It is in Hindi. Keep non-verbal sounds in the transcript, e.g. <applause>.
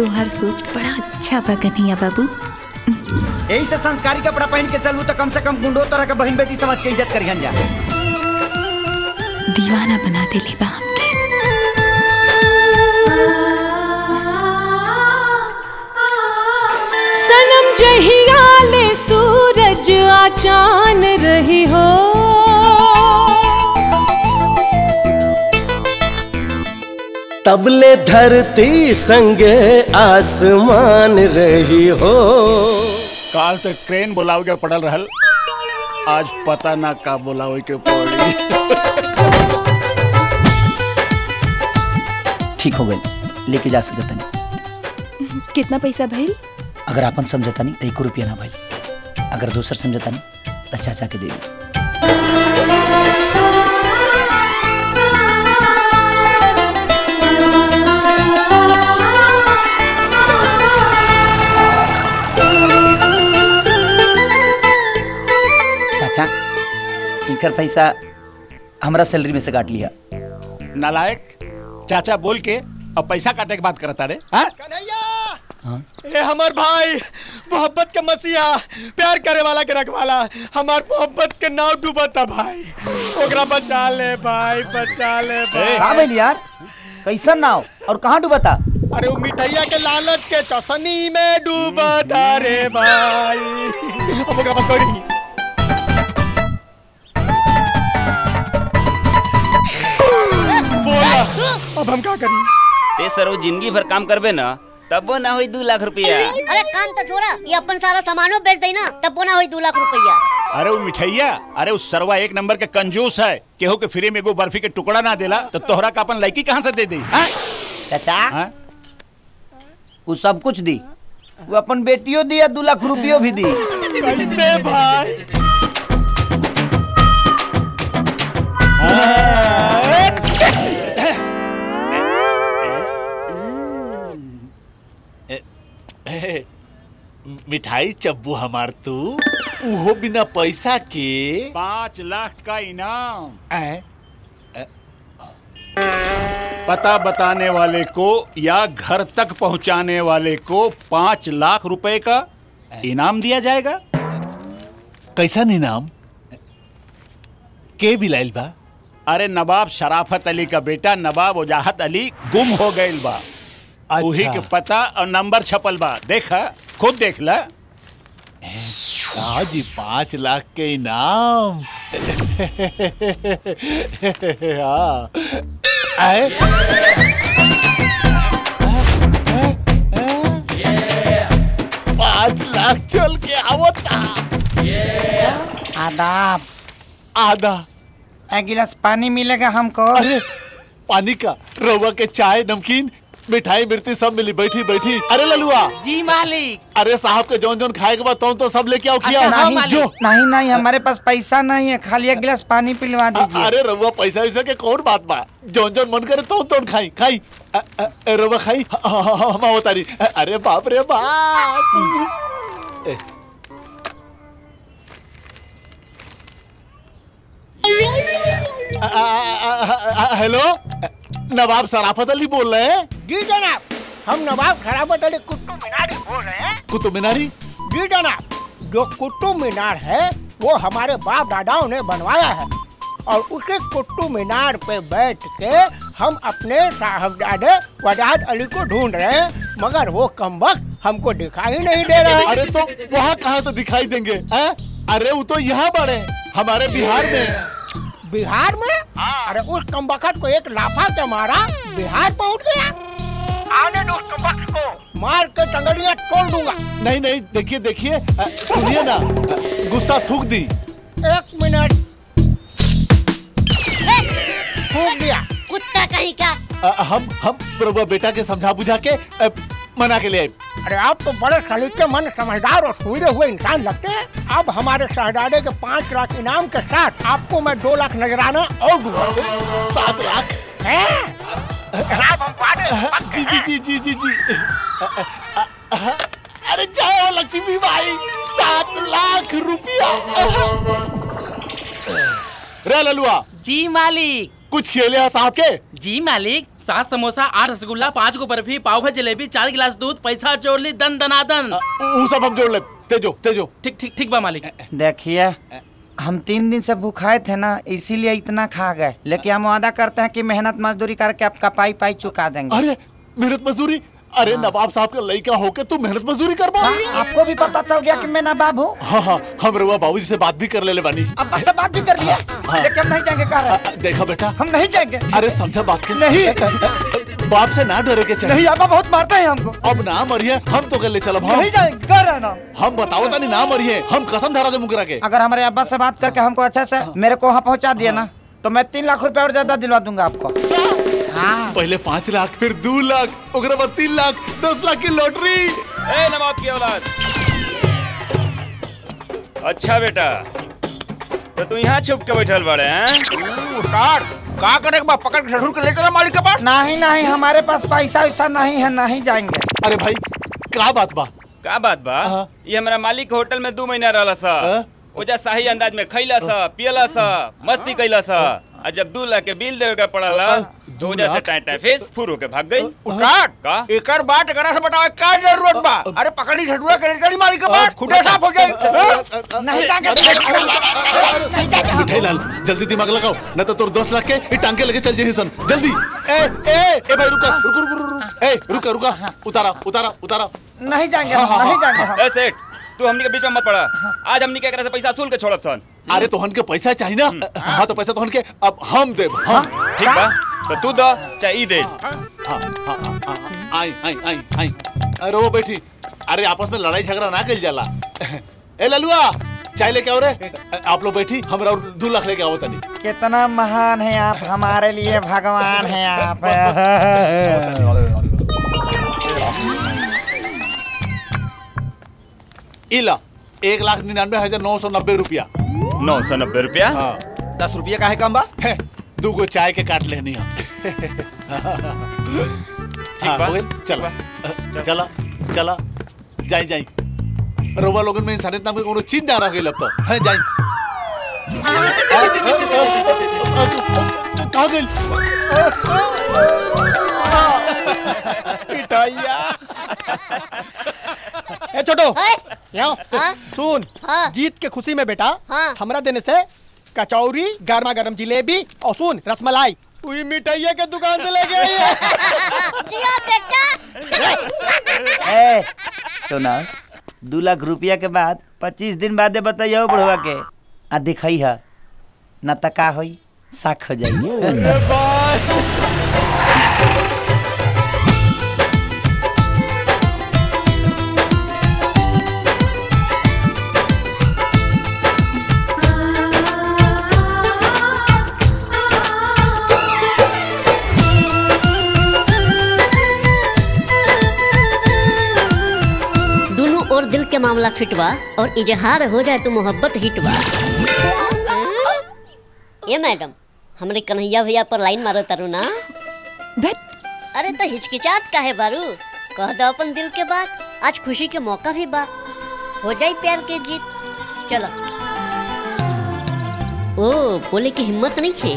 तोहर सोच बड़ा अच्छा बा कन्हैया बाबू। यही से संस्कारी कपड़ा पहन के चलू तो कम से कम गुंडो तरह के बहन बेटी समझ के इज़्ज़त करियन जा। दीवाना बना देले बा हमके सनम जहियाले सूरज आचान रही हो। तबले धरती संगे आसमान रही हो। काल तक ट्रेन बुलाव के पड़ल रहल। आज पता ना का बुलावे के पड़ी। ठीक हो गई लेके जा सकत नहीं कितना पैसा भइल? अगर आपन समझता नहीं तो एक रुपया ना भाई अगर दूसर समझता नहीं तो चाचा के दे दी। चाचा इनकर पैसा हमरा सैलरी में से काट लिया। नालायक चाचा बोल के अब पैसा काटे के बात करता रे हाँ? ए हमार भाई मोहब्बत के मसीहा प्यार करे वाला के रखवाला हमार मोहब्बत के नाव डूबता भाई। ओकरा बचा ले भाई बचा ले भाई। का भइल यार। कैसन नाव? और कहाँ डूबता अरे वो मिठैया के लालच के चौसनी में डूबता रे भाई। अब ओकरा बस अब हम का करी? ते सरो ज़िंदगी भर काम करबे ना तब ना होई दू लाख रुपया। अरे कान तो छोड़ा ये अपन सारा सामानो बेच देई ना तब बोना होई दो लाख रुपया। अरे वो मिठैया अरे उस सरवा एक नंबर के कंजूस है केहू के फ्री में एगो बर्फ़ी के टुकड़ा ना देला तो तोहरा का अपन लड़की कहाँ से दे दी? हाँ? चाचा हाँ? वो सब कुछ दी वो अपन बेटियों दी या दो लाख रुपयो भी दी? कैसे भाई? मिठाई चब्बू हमार तू। उहो बिना पैसा के। पाँच लाख का इनाम। ऐ? पता बताने वाले को या घर तक पहुँचाने वाले को पाँच लाख रुपए का इनाम दिया जाएगा। कैसा इनाम? के बिलाइल बा? अरे नवाब शराफत अली का बेटा नवाब वजाहत अली गुम हो गए बा। अच्छा। उही के पता और नंबर छपल बा। देखा खुद देख ला। जी पाँच लाख के इनाम। हाँ? पाँच लाख चल के आवता आदाब। आधा एक गिलास पानी मिलेगा हमको। अरे पानी का रवा के चाय नमकीन मिठाई मिर्ची सब मिली बैठी बैठी। अरे ललुआ। जी मालिक। अरे साहब के जौन जौन खाए के बाद तो सब लेके आओ किया। अच्छा, हाँ, नहीं जो नहीं नहीं हमारे पास पैसा नहीं है खाली एक गिलास पानी पिलवा दीजिए। अरे रवा पैसा वैसा के कौन बात बा? जौन जौन मन करे तो तो खाई। खाई रवा खाई। ह- ह- ह- हम अवतारी अरे बाप रे बाप। ए, हेलो? नवाब सराफत अली बोल रहे हैं? जी जनाब हम नवाब खराबत अली कुतुब मीनार बोल रहे हैं। कुतुब मीनारी? जी जनाब जो कुतुब मीनार है वो हमारे बाप दादाओं ने बनवाया है। और उसी कुतुब मीनार पे बैठ के हम अपने साहबजादे वजाहत अली को ढूंढ रहे हैं मगर वो कम वक्त हमको दिखाई नहीं दे रहा अरे तो वहाँ कहाँ से दिखाई देंगे हैं? अरे वो तो यहाँ बड़े हमारे बिहार में बिहार में? अरे उस कमबख्त को एक लाफा के मारा? बिहार पहुँच गया। आने दो उस कमबख्त को। मार के टंगड़ियाँ तोड़ दूँगा। नहीं नहीं देखिए देखिए सुनिए ना गुस्सा थूक दी। एक मिनट। थूक दिया। कुत्ता कहीं का? अ, हम हम प्रभु बेटा के समझा बुझा के मना के ले आए अरे आप तो बड़े सलीके मन समझदार और सुविधे हुए इंसान लगते हैं। अब हमारे शहजादे के पाँच लाख इनाम के साथ आपको मैं दो लाख नजराना और दूँगा। सात लाख? हैं? जी जी जी जी जी जी। अरे जाओ लक्ष्मी भाई सात लाख रुपया। रे ललुआ। जी मालिक। कुछ खेले हैं साहब के? जी मालिक। सात समोसा आठ रसगुल्ला पाँच गो बर्फ़ी पाव भाजी जलेबी चार गिलास दूध पैसा जोड़ ली दन दना दन सब हम जोड़ ले। तेजो तेजो। ठीक ठीक ठीक बा मालिक। देखिए हम तीन दिन से भूखाए थे ना इसीलिए इतना खा गए। लेकिन हम वादा करते हैं कि मेहनत मजदूरी करके आपका पाई पाई चुका देंगे। अरे मेहनत मजदूरी? अरे नवाब साहब का लड़का होके तू मेहनत मजदूरी कर पा आपको भी पता चल गया कि मैं नवाब हूँ। हाँ हाँ हम रवा बाबूजी से बात भी कर ले ले बानी। अब से बात भी कर लिया। लेकिन हम नहीं जाएँगे कह देखा बेटा। हम नहीं जाएँगे। अरे समझा बात के। नहीं। बाप से ना डरे के चाहिए नहीं आपा बहुत मारते हैं हमको। अब ना मरिए हम तो कर ले चलब। हम नहीं जाएँगे। कह रहे ना। हम बताओ तानी ना मरिए। हम कसम धरा दे मुकरा के। अगर हमारे अब्बा से बात करके हमको अच्छे से मेरे को वहाँ पहुँचा दिया ना तो मैं तीन लाख रुपए और ज़्यादा दिलवा दूँगा आपको। हाँ। पहले पाँच लाख फिर दो लाख ओकरा बाद तीन लाख दस लाख की लॉटरी। नवाब की औलाद। अच्छा बेटा तो तू यहाँ छुप के बैठल बड़े का करे बा पकड़ के के ले चला मालिक के पास? नहीं नहीं हमारे पास पैसा वैसा नहीं है नहीं जाएँगे। अरे भाई का बात बा? का बात बा? ये हमारा मालिक होटल में दो महीना रहला सा। ओजा शाही अंदाज में खैला सा पियला सा मस्ती कैला सा। आ जब दू लाख के बिल देवे के पड़ला तो से टाइम टाइम फेस फुर होके भाग गई। उस्ताद का? एकर बात एकरा से बताओ का ज़रूरत बा। अरे पकड़ी के चली मालिक के साफ़ हो जाए नहीं जाएँगे मिठाई लाल जल्दी दिमाग लगाओ न तो तोर दस लाख के ये टांगे लेके चल जाए सन। जल्दी। ए ए ए भाई रुका रुक रुक रुक रुक। ए रुका रुका उतारा उतारा उतारा। नहीं जाएँगे हम नहीं जाएँगे हम। ए सेठ तू हमनी के बीच में मत पड़ा। आज हमनी के एकरा से पैसा वसूल के छोड़ब सन। अरे तोहन के पैसा चाहिए ना? हाँ तो पैसा तोहन के अब हम देब हम। ठीक बा। तो तू दो चाहे ई दे आई आई आई आई। अरे वो बैठी अरे आपस में लड़ाई झगड़ा ना कल जाला। <laughs> ए ललुआ चाय लेके आओ रे। आप लोग बैठी हम और दो लाख लेके आओ तनी कितना महान है आप हमारे लिए भगवान है आप। इला एक लाख निन्यानवे हज़ार नौ सौ नब्बे रुपया। नौ सौ नब्बे रुपया। हाँ। दस रुपये का है कम बा दो गो चाय के काट लेनी हम हाँ। हो? चला। चला चला। जाई जाई। रोवा लोगन में इंसानियत नाम के कोनो चीज़ ना रह अब तो। है जाई। कहाँ गइल पिटाइया। ए छोटो। यहाँ हाँ? सुन। हाँ? जीत के खुशी में बेटा हाँ? हमरा देने से कचौरी गर्मा गर्म जिलेबी और सुन रसमलाई। वही मिठाइया के दुकान से लेके आई है। जिया बेटा। ए सुना दो लाख रुपया के बाद पच्चीस दिन बाद बताइए बुढ़वा के। आ दिखाई है न त का होई साख हो जाई। मामला फिट बा और इजहार हो जाए तो मोहब्बत हिट बा ये मैडम हमरे कन्हैया भैया पर लाइन मारो तारू ना। अरे तो हिचकिचात है बारू। कह दो अपन दिल के बात आज खुशी के मौका भी बा। हो जाई प्यार के जीत चलो। ओ बोले की हिम्मत नहीं खे।